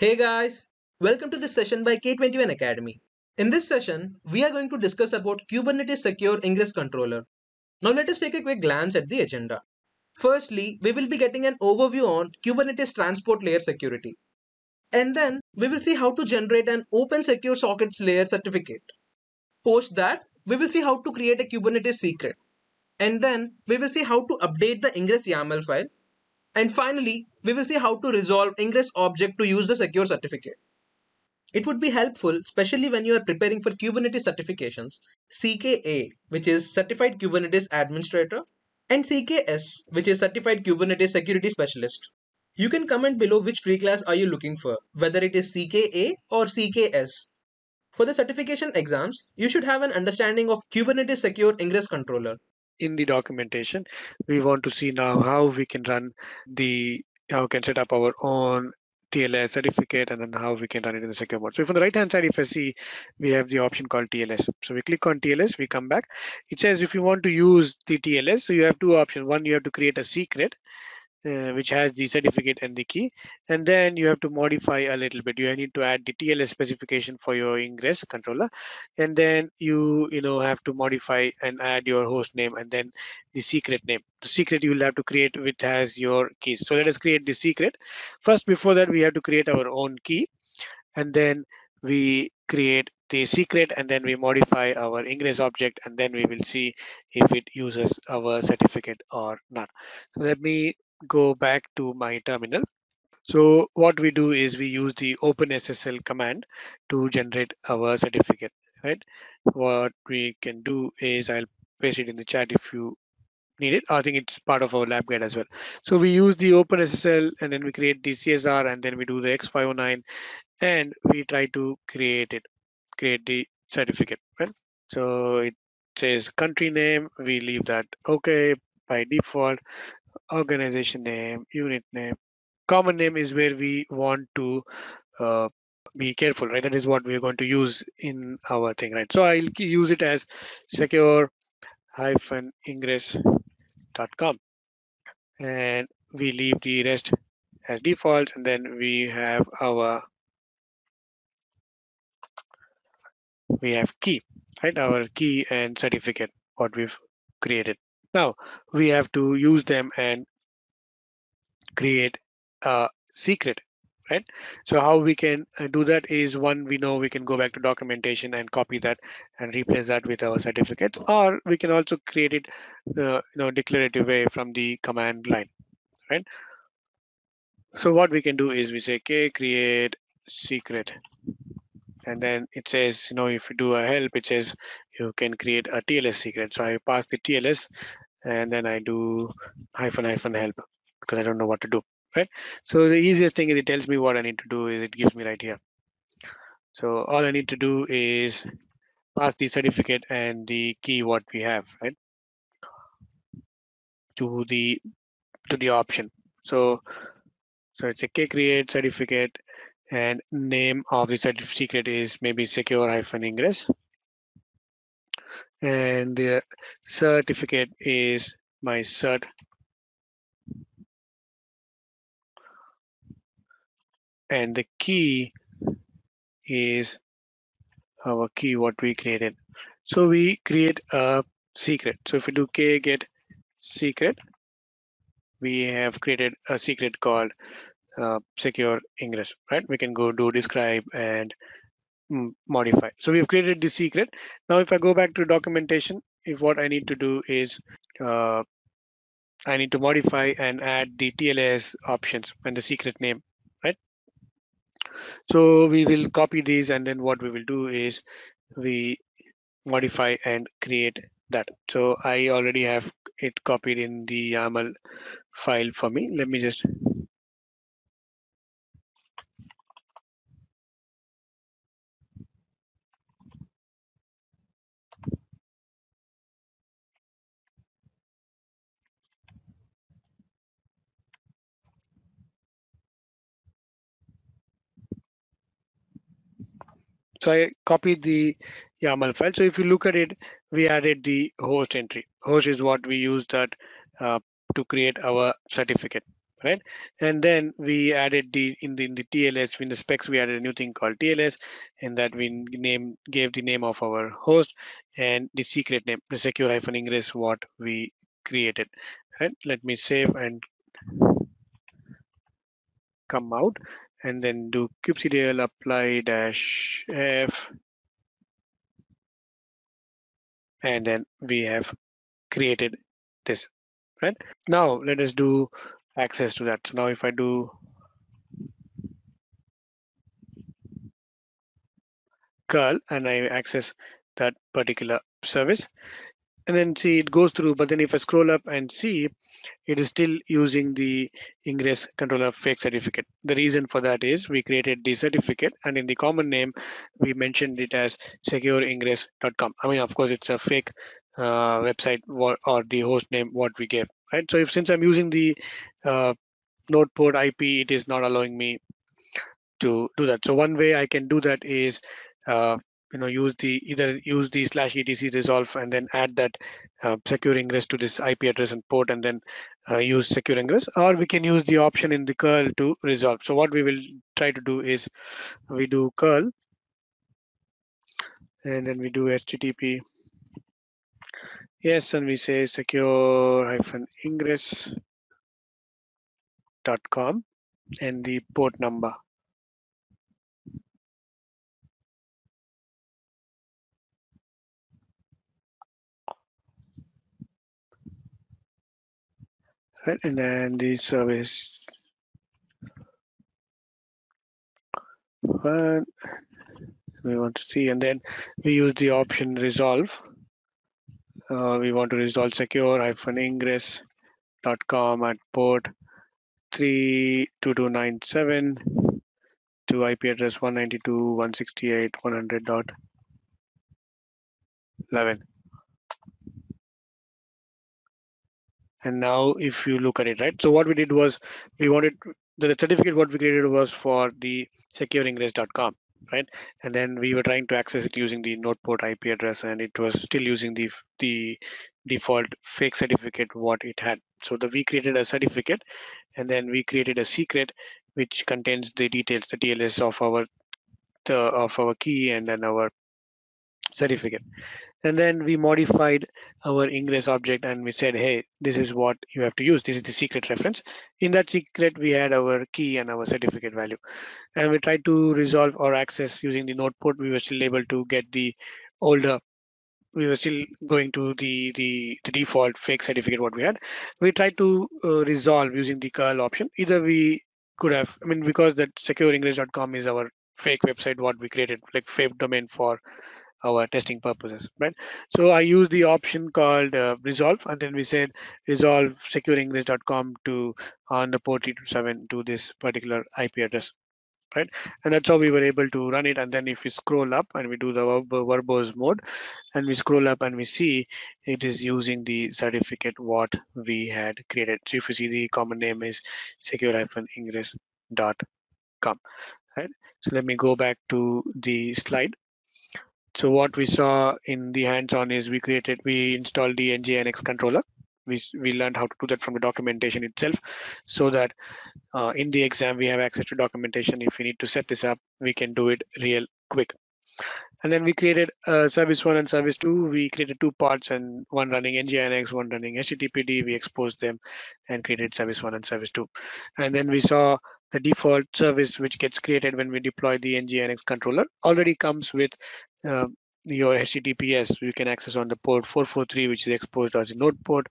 Hey guys, welcome to this session by K21 Academy. In this session, we are going to discuss about Kubernetes Secure Ingress Controller. Now let us take a quick glance at the agenda. Firstly, we will be getting an overview on Kubernetes Transport Layer Security. And then we will see how to generate an Open Secure Sockets Layer certificate. Post that, we will see how to create a Kubernetes secret. And then we will see how to update the Ingress YAML file and finally, we will see how to resolve ingress object to use the secure certificate. It would be helpful, especially when you are preparing for Kubernetes certifications, CKA, which is Certified Kubernetes Administrator, and CKS, which is Certified Kubernetes Security Specialist. You can comment below which free class are you looking for, whether it is CKA or CKS. For the certification exams, you should have an understanding of Kubernetes Secure Ingress Controller, in the documentation, we want to see now how we can run the, how we can set up our own TLS certificate and then how we can run it in the secure mode. So from the right hand side, if I see, we have the option called TLS. So we click on TLS, we come back. It says if you want to use the TLS, so you have two options. One, you have to create a secret uh, which has the certificate and the key. And then you have to modify a little bit. You need to add the TLS specification for your ingress controller. And then you you know have to modify and add your host name and then the secret name. The secret you will have to create which has your keys so let us create the secret. First before that we have to create our own key. And then we create the secret and then we modify our ingress object and then we will see if it uses our certificate or not. So let me go back to my terminal. So what we do is we use the OpenSSL command to generate our certificate, right? What we can do is I'll paste it in the chat if you need it. I think it's part of our lab guide as well. So we use the OpenSSL and then we create the CSR and then we do the X509 and we try to create it, create the certificate, right? So it says country name, we leave that okay by default organization name, unit name. Common name is where we want to uh, be careful, right? That is what we're going to use in our thing, right? So I'll use it as secure hyphen ingress.com and we leave the rest as default and then we have our we have key right our key and certificate what we've created now we have to use them and create a secret, right? So how we can uh, do that is one, we know we can go back to documentation and copy that and replace that with our certificates, or we can also create it, uh, you know, declarative way from the command line, right? So what we can do is we say okay, create secret and then it says you know if you do a help it says you can create a tls secret. So i pass the tls and then i do hyphen hyphen help because i don't know what to do right? So the easiest thing is it tells me what i need to do is it gives me right here so all i need to do is pass the certificate and the key what we have right? To the to the option. So so it's a k create certificate and name of the certificate is maybe secure hyphen ingress. And the certificate is my cert. And the key is our key what we created. So we create a secret. So if we do k get secret. We have created a secret called uh, secure ingress, right? We can go do describe and mm, modify. So we've created the secret. Now, if I go back to documentation, if what I need to do is uh, I need to modify and add the TLS options and the secret name, right? So we will copy these and then what we will do is we modify and create that. So I already have it copied in the YAML file for me. Let me just So I copied the YAML file. So if you look at it, we added the host entry. Host is what we use that uh, to create our certificate, right? And then we added the in the in the TLS in the specs we added a new thing called TLS, and that we name gave the name of our host and the secret name, the secure hyphen ingress what we created. Right? Let me save and come out and then do kubectl apply dash f. And then we have created this right? Now let us do access to that. So now if i do curl and i access that particular service and then see it goes through but then if I scroll up and see it is still using the ingress controller fake certificate. The reason for that is we created the certificate and in the common name we mentioned it as secureingress.com I mean of course it's a fake uh, website or the host name what we gave right? So if since I'm using the uh, node port IP it is not allowing me to do that. So one way I can do that is uh, you know use the either use the slash etc resolve and then add that uh, secure ingress to this IP address and port and then uh, use secure ingress. Or we can use the option in the curl to resolve. So what we will try to do is we do curl and then we do http yes and we say secure hyphen ingress dot com and the port number right and then the service. One we want to see and then we use the option resolve. Uh, we want to resolve secure hyphen ingress dot com at port 32297 to IP address 192.168.100.11 and now if you look at it right? So what we did was we wanted the certificate what we created was for the secureingress.com right? And then we were trying to access it using the node port ip address and it was still using the the default fake certificate what it had. So the we created a certificate and then we created a secret which contains the details the tls of our the of our key and then our certificate and then we modified our ingress object and we said hey this is what you have to use. This is the secret reference. In that secret we had our key and our certificate value. And we tried to resolve or access using the node port. We were still able to get the older we were still going to the, the, the default fake certificate what we had. We tried to uh, resolve using the curl option. Either we could have i mean because that secureingress.com is our fake website what we created like fake domain for our testing purposes, right? So I use the option called uh, resolve, and then we said resolve secureingress.com to on the port 327 to this particular IP address, right? And that's how we were able to run it. And then if we scroll up and we do the verbose mode, and we scroll up and we see it is using the certificate what we had created. So if you see the common name is secure-ingress.com, right? So let me go back to the slide so what we saw in the hands-on is we created, we installed the NGINX controller. We, we learned how to do that from the documentation itself so that uh, in the exam we have access to documentation. If we need to set this up, we can do it real quick. And then we created uh, service one and service two. We created two pods and one running NGINX, one running HTTPD. We exposed them and created service one and service two. And then we saw the default service which gets created when we deploy the NGINX controller already comes with uh, your HTTPS you can access on the port 443 which is exposed as a node port.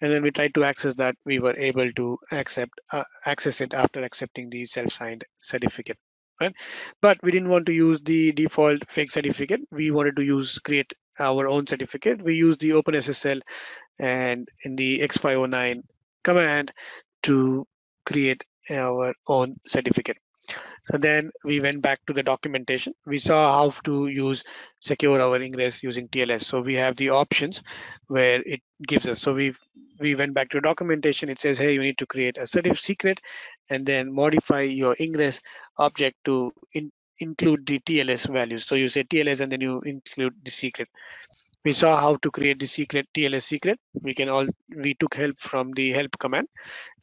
And then we tried to access that. We were able to accept uh, access it after accepting the self-signed certificate right? But we didn't want to use the default fake certificate. We wanted to use create our own certificate. We used the OpenSSL and in the X509 command to create our own certificate. So then we went back to the documentation. We saw how to use secure our ingress using TLS. So we have the options where it gives us. So we we went back to documentation. It says, hey, you need to create a certificate secret and then modify your ingress object to in, include the TLS values. So you say TLS and then you include the secret. We saw how to create the secret TLS secret. We can all we took help from the help command.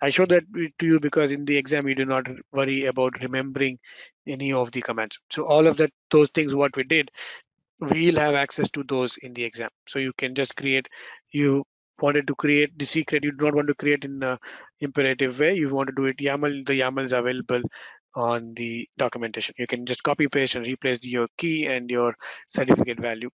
I showed that to you because in the exam you do not worry about remembering any of the commands. So all of that, those things, what we did, we'll have access to those in the exam. So you can just create. You wanted to create the secret. You do not want to create in a imperative way. You want to do it YAML. The YAML is available on the documentation. You can just copy paste and replace your key and your certificate value.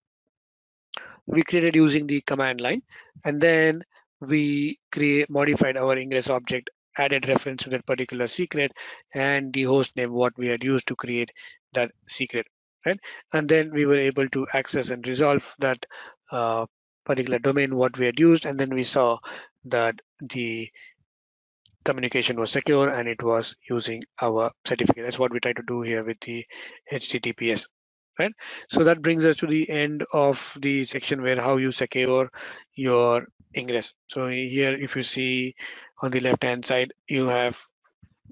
We created using the command line and then we create modified our ingress object added reference to that particular secret and the host name what we had used to create that secret right and then we were able to access and resolve that uh, particular domain what we had used and then we saw that the communication was secure and it was using our certificate. That's what we try to do here with the HTTPS. Right. So that brings us to the end of the section where how you secure your ingress. So here, if you see on the left hand side, you have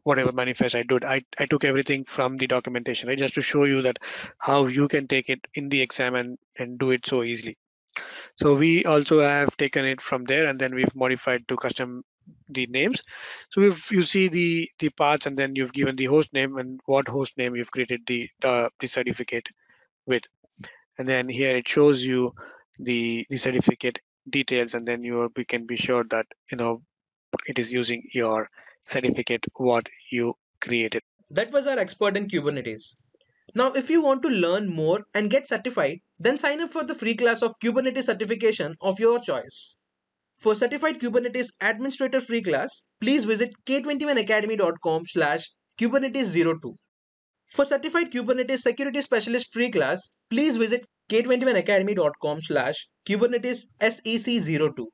whatever manifest I did. I, I took everything from the documentation, right? Just to show you that how you can take it in the exam and, and do it so easily. So we also have taken it from there and then we've modified to custom the names. So if you see the the paths and then you've given the host name and what host name you've created the the, the certificate with. And then here it shows you the the certificate details and then you we can be sure that you know it is using your certificate what you created. That was our expert in Kubernetes. Now, if you want to learn more and get certified, then sign up for the free class of Kubernetes certification of your choice. For certified Kubernetes administrator free class, please visit k21academy.com slash kubernetes02. For certified Kubernetes security specialist free class, please visit k21academy.com slash kubernetes sec02.